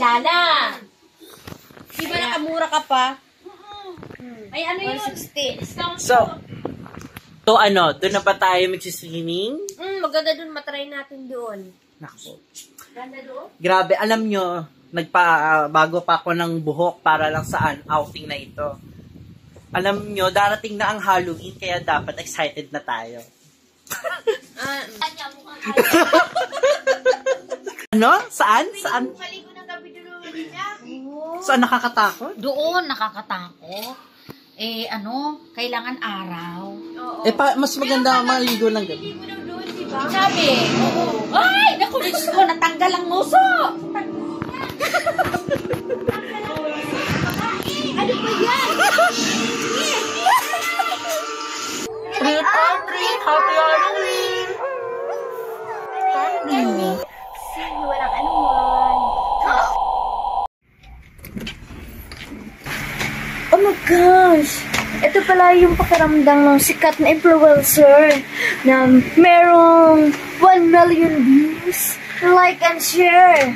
Lala. Di ba nakamura ka pa? Mm-hmm. Ay, ano yun? 160. So, to ano, doon na ba tayo magsiswimming? Mm, maganda doon, matry natin doon. Nako. Ganda doon? Grabe, alam nyo, nagpa-bago pa ako ng buhok para lang saan, outing na ito. Alam nyo, darating na ang Halloween, kaya dapat excited na tayo. Ah, mm. ano? Saan? Saan? Niya. Saan nakakatakot? Doon, nakakatakot. Eh, ano, kailangan araw. Oo. Eh, pa, mas maganda ang maligo ng gabi. Maligo daw doon, di ba? Sabi, oo. Ay, naku, Diyos ko, natanggal ang nguso. Ano ba yan? Trick or treat! Happy Halloween! See, Oh my gosh! Ito pala yung pakiramdam ng sikat na influencer na merong 1 million views, like and share.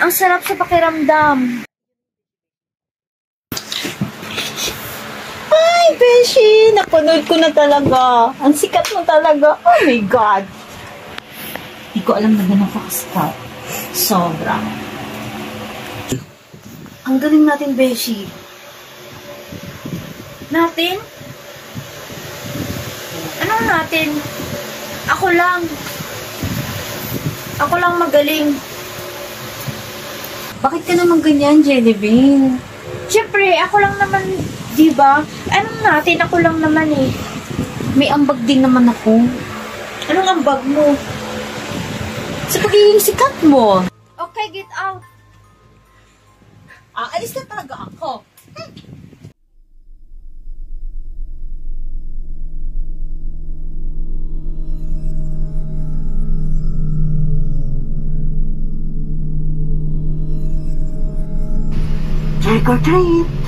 Ang sarap sa pakiramdam. Ay, Beshi! Napanood ko na talaga. Ang sikat mo talaga. Oh my God! Hindi ko alam na ganun ka ka Sobra. Ang galing natin, Beshi. Natin? Anong natin? Ako lang. Ako lang magaling. Bakit ka naman ganyan, Jellybean? Siyempre, ako lang naman, di ba? Anong natin? Ako lang naman eh. May ambag din naman ako. Anong ambag mo? Sa pagiging sikat mo. Okay, get out. Aalis na talaga ako. Trick or treat!